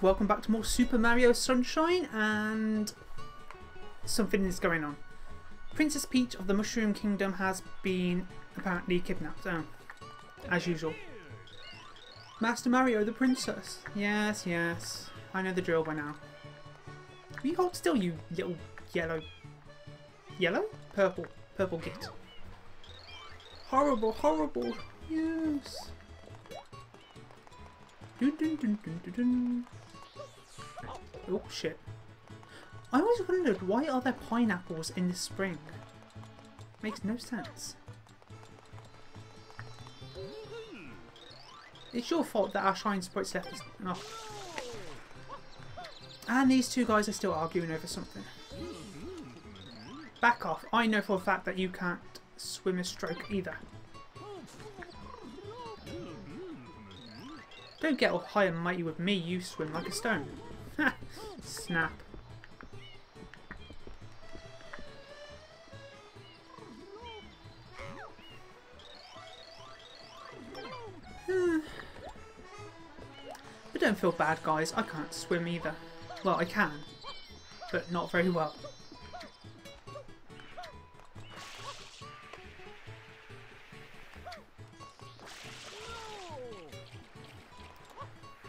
welcome back to more Super Mario Sunshine and something is going on. Princess Peach of the Mushroom Kingdom has been apparently kidnapped, oh, as usual. Master Mario, the princess. Yes, yes, I know the drill by now. Will you hold still, you little yellow... Yellow? Purple. Purple git. Horrible, horrible. Yes. Dun, dun, dun. Oh shit. I always wondered why are there pineapples in the spring? Makes no sense. It's your fault that our shine sprites left us. Oh. And these two guys are still arguing over something. Back off. I know for a fact that you can't swim a stroke either. Don't get all high and mighty with me, you swim like a stone. Snap. Hmm. but don't feel bad guys, I can't swim either. Well, I can, but not very well.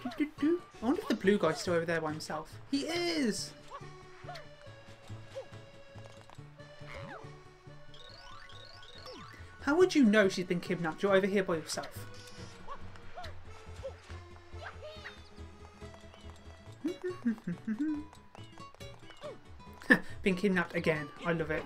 I wonder if the blue guy's still over there by himself. He is! How would you know she's been kidnapped? You're over here by yourself. been kidnapped again. I love it.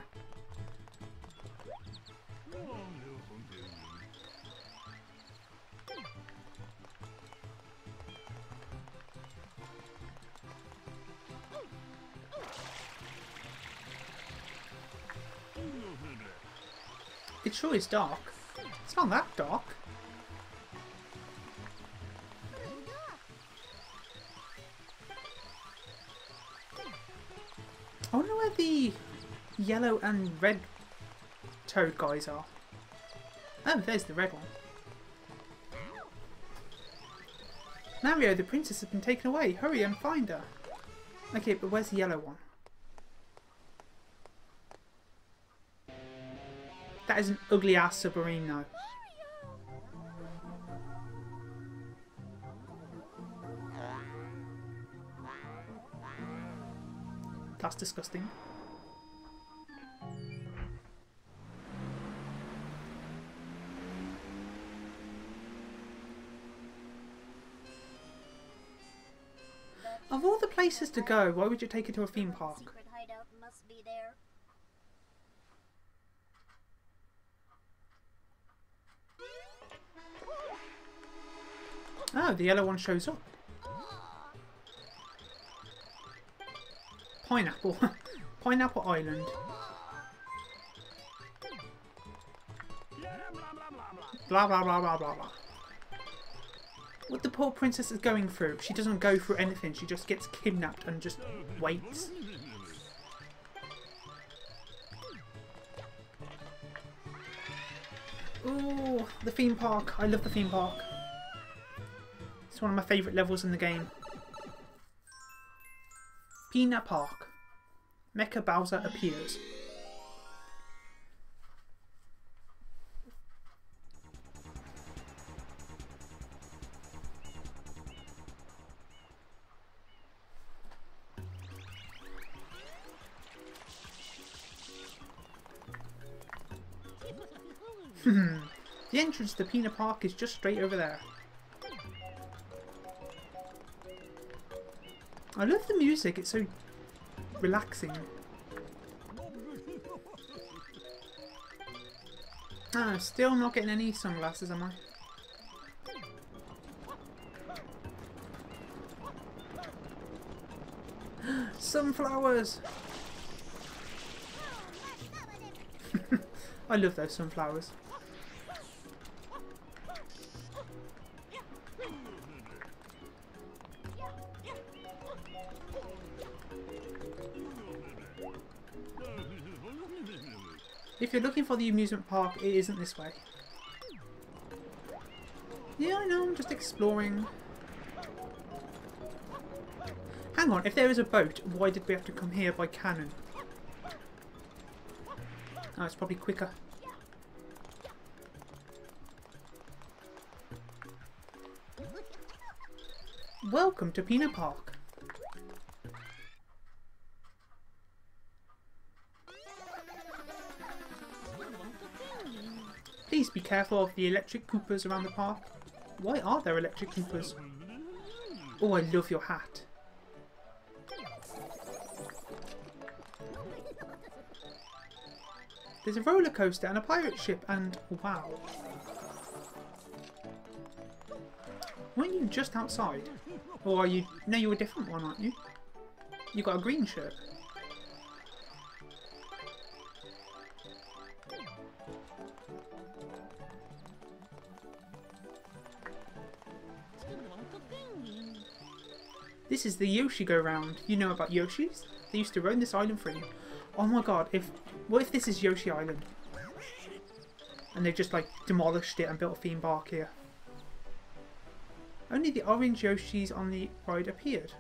Is dark. It's not that dark. I wonder where the yellow and red toad guys are. Oh, there's the red one. Mario, the princess has been taken away. Hurry and find her. Okay, but where's the yellow one? That is an ugly ass submarine though. That's disgusting. Of all the places to go, why would you take it to a theme park? Oh, the yellow one shows up. Pineapple. Pineapple Island. Blah blah blah blah blah blah. What the poor princess is going through. She doesn't go through anything. She just gets kidnapped and just waits. Ooh, the theme park. I love the theme park. It's one of my favourite levels in the game. Peanut Park. Mecha Bowser appears. the entrance to Peanut Park is just straight over there. I love the music, it's so relaxing. Ah, still not getting any sunglasses, am I? Sunflowers! I love those sunflowers. If you're looking for the amusement park, it isn't this way. Yeah, I know, I'm just exploring. Hang on, if there is a boat, why did we have to come here by cannon? Oh, it's probably quicker. Welcome to Pinna Park. Careful of the electric Koopas around the park. Why are there electric Koopas? Oh, I love your hat. There's a roller coaster and a pirate ship and wow. Weren't you just outside? Or are you... No, you're a different one, aren't you? You got a green shirt. This is the Yoshi go round. You know about Yoshis? They used to roam this island free. Oh my god, if what if this is Yoshi Island? And they've just like demolished it and built a theme park here. Only the orange Yoshis on the ride appeared.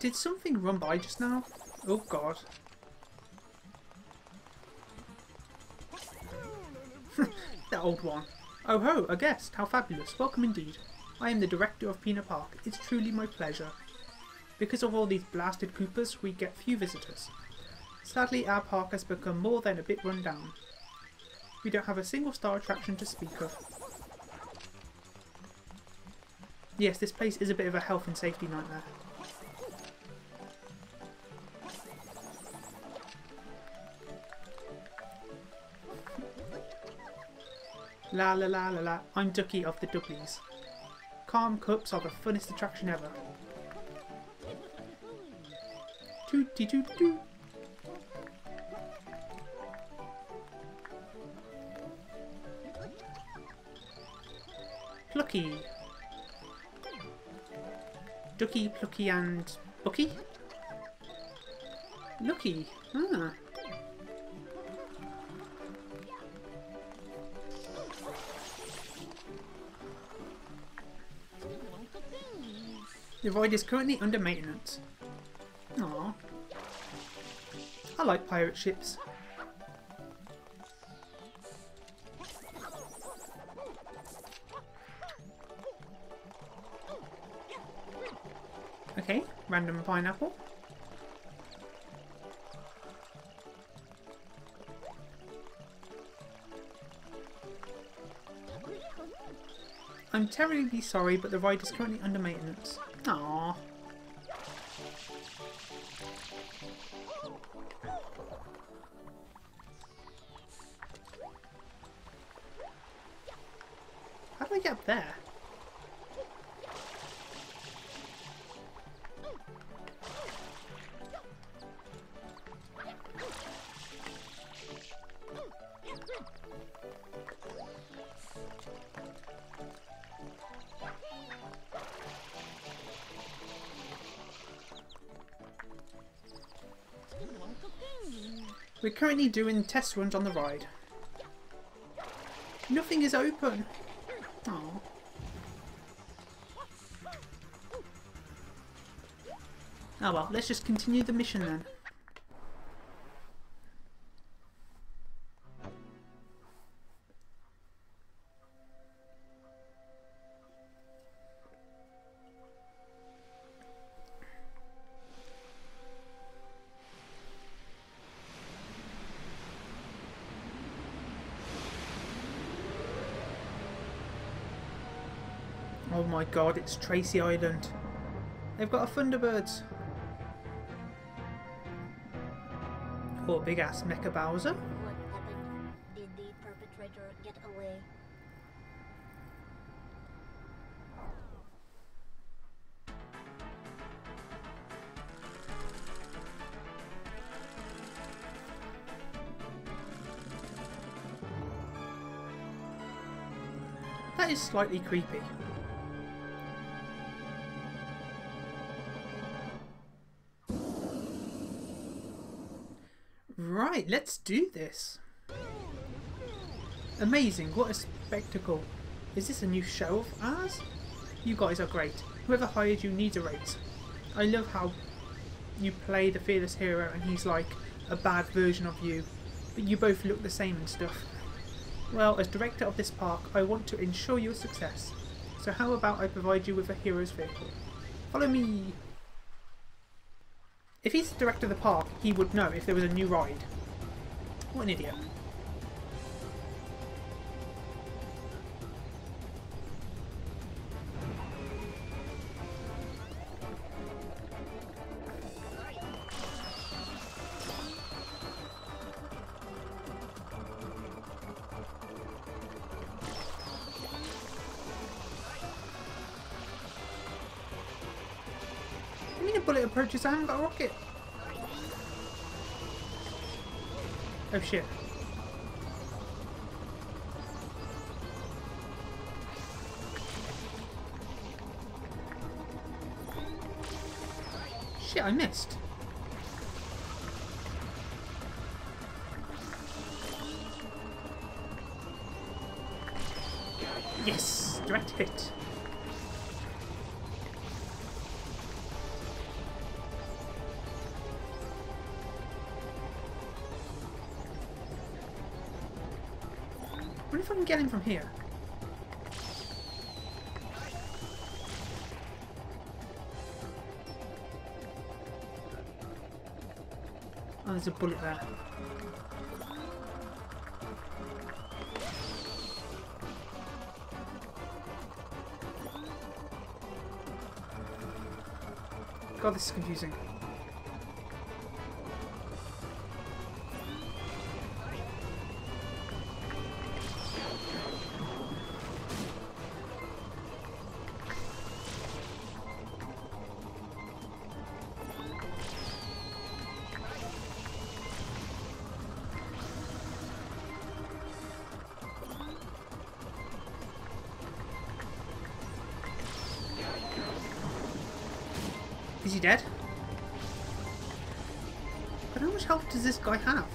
Did something run by just now? Oh god. Old one. Oh ho, a guest. How fabulous. Welcome indeed. I am the director of Pinna Park. It's truly my pleasure. Because of all these blasted Koopas, we get few visitors. Sadly, our park has become more than a bit run down. We don't have a single star attraction to speak of. Yes, this place is a bit of a health and safety nightmare. La la la la la, I'm Ducky of the Duckleys. Calm cups are the funnest attraction ever. Toot toot. Plucky. Ducky, Plucky and Bucky? Lucky. Ah. The void is currently under maintenance. Aww. I like pirate ships. Okay, random pineapple. I'm terribly sorry, but the ride is currently under maintenance. Aww. How do I get up there? We're currently doing test runs on the ride. Nothing is open. Oh. Oh well, let's just continue the mission then. God, it's Tracy Island. They've got a Thunderbirds. Oh, big ass Mecha Bowser. What happened? Did the perpetrator get away? That is slightly creepy. Right, let's do this. Amazing, what a spectacle. Is this a new show of ours? You guys are great. Whoever hired you needs a raise. I love how you play the fearless hero and he's like a bad version of you, but you both look the same and stuff. Well, as director of this park, I want to ensure your success. So how about I provide you with a hero's vehicle? Follow me! If he's the director of the park, he would know if there was a new ride. What an idiot. I a bullet I haven't got a rocket. Oh shit. Shit, I missed. Yes, direct hit. I can get him from here. Oh, there's a bullet there. God, this is confusing. Dead? But how much health does this guy have?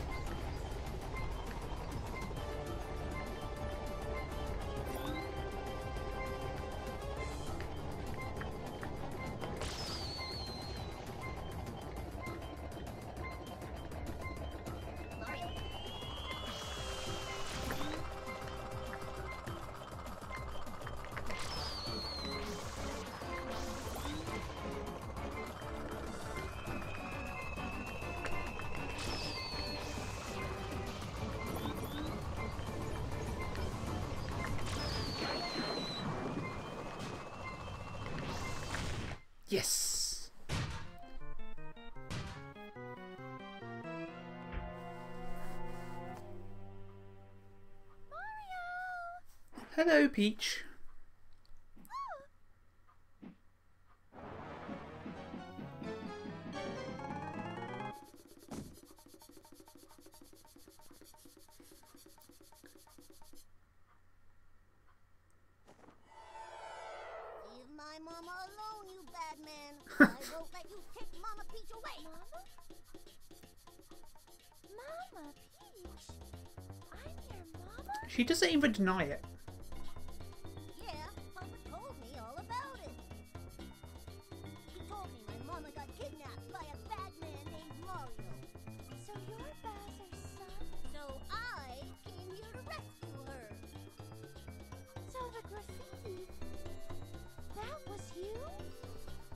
Your mama? She doesn't even deny it.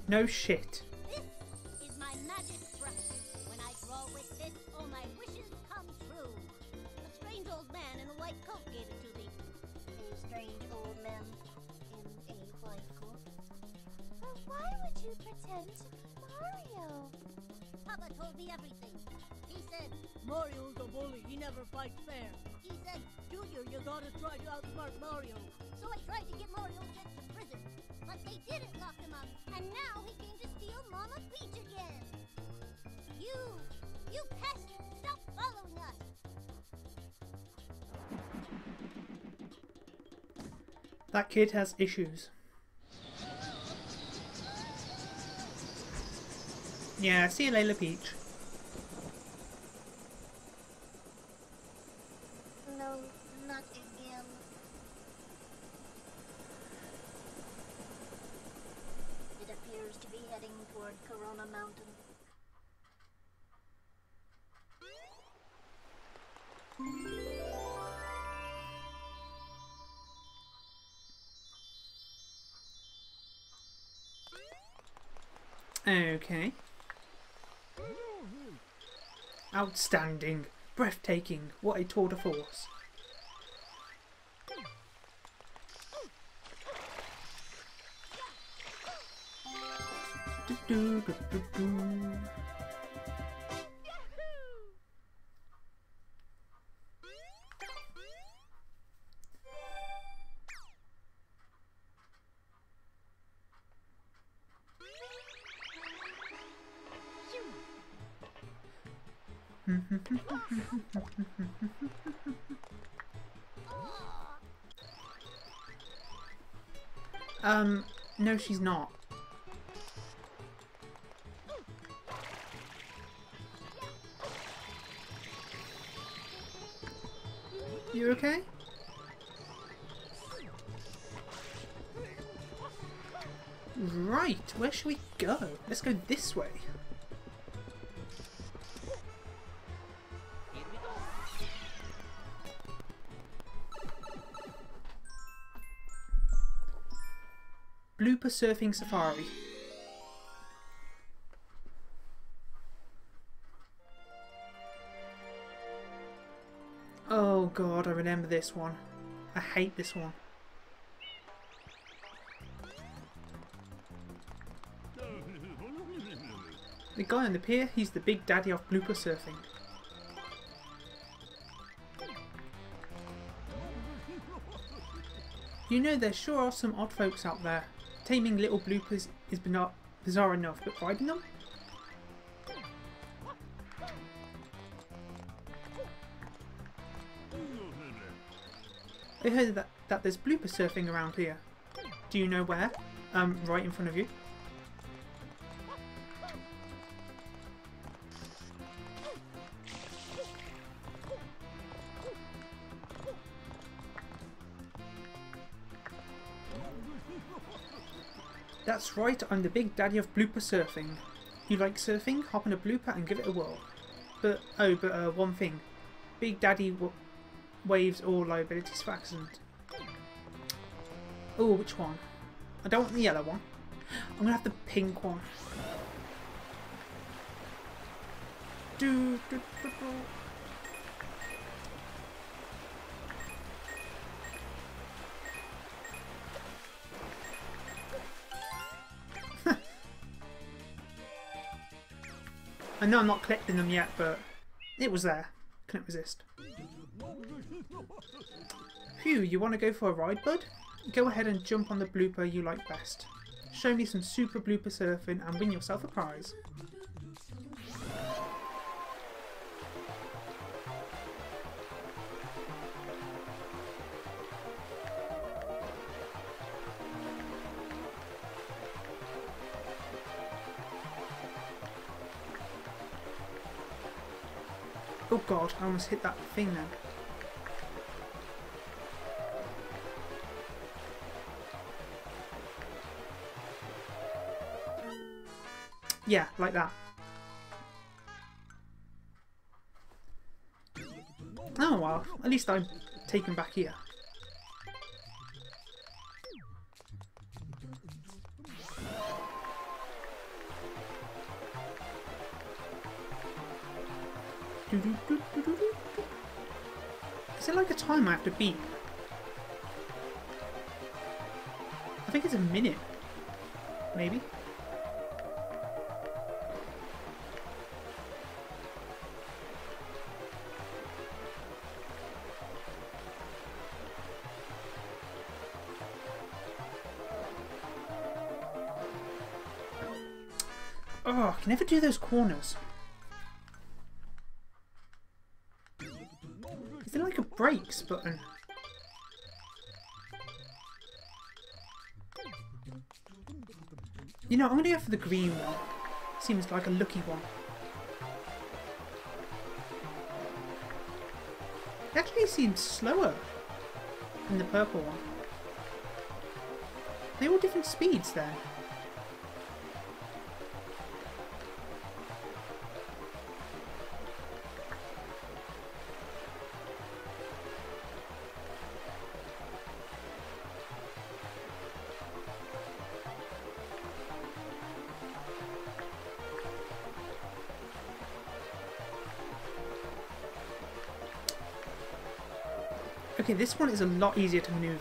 No shit. You pest, stop following us. That kid has issues. Yeah, see you later, Peach. Okay. Outstanding. Breathtaking. What a tour de force. Do-do-do-do-do. Um, no, she's not. You okay? Right, where should we go? Let's go this way. Surfing Safari. Oh god, I remember this one. I hate this one. The guy on the pier, he's the big daddy of blooper surfing. You know there sure are some odd folks out there. Taming little bloopers is bizarre, bizarre enough, but riding them? I heard that, that there's blooper surfing around here. Do you know where? Um, right in front of you. Right, I'm the big daddy of blooper surfing. You like surfing? Hop on a blooper and give it a whirl. But, oh, but uh, one thing. Big daddy w waives all liabilities for accident. Oh, which one? I don't want the yellow one. I'm gonna have the pink one. Do, do, do, I know I'm not collecting them yet, but it was there. Couldn't resist. Phew, you want to go for a ride, bud? Go ahead and jump on the blooper you like best. Show me some super blooper surfing and win yourself a prize. God, I almost hit that thing then. Yeah, like that. Oh well, at least I'm taken back here. Is it like a time I have to beat? I think it's a minute. Maybe. Oh, I can never do those corners. There button? You know, I'm gonna go for the green one. Seems like a lucky one. It actually seems slower than the purple one. They're all different speeds then. Okay, this one is a lot easier to maneuver.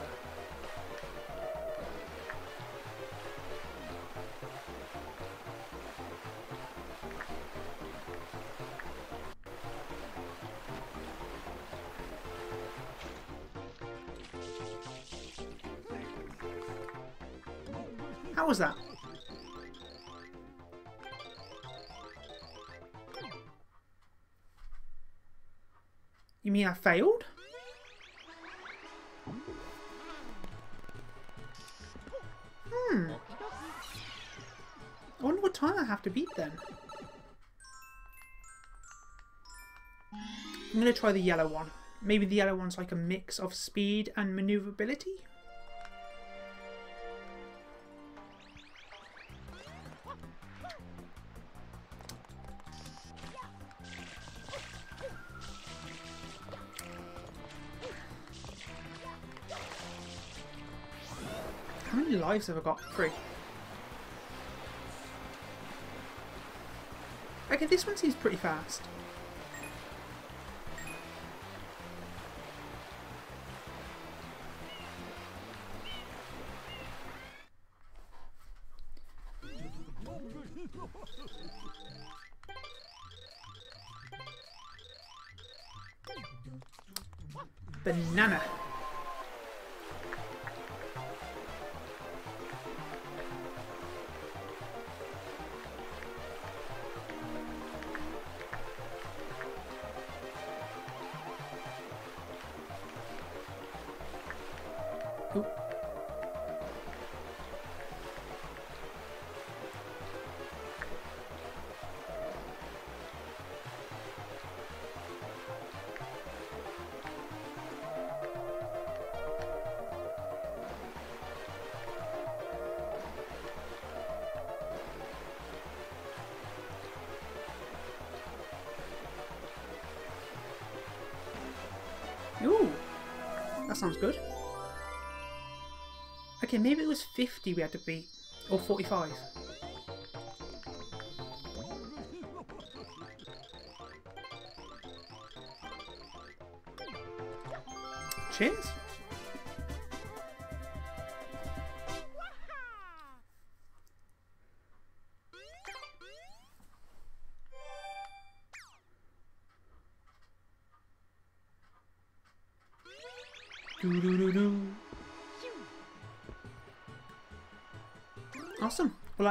How was that? You mean I failed? Try the yellow one. Maybe the yellow one's like a mix of speed and maneuverability? How many lives have I got? Three. Okay, this one seems pretty fast. Banana. Sounds good. Okay, maybe it was 50 we had to beat. Or 45. Cheers.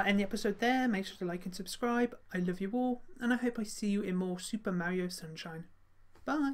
End the episode there. Make sure to like and subscribe. I love you all, and I hope I see you in more Super Mario Sunshine. Bye.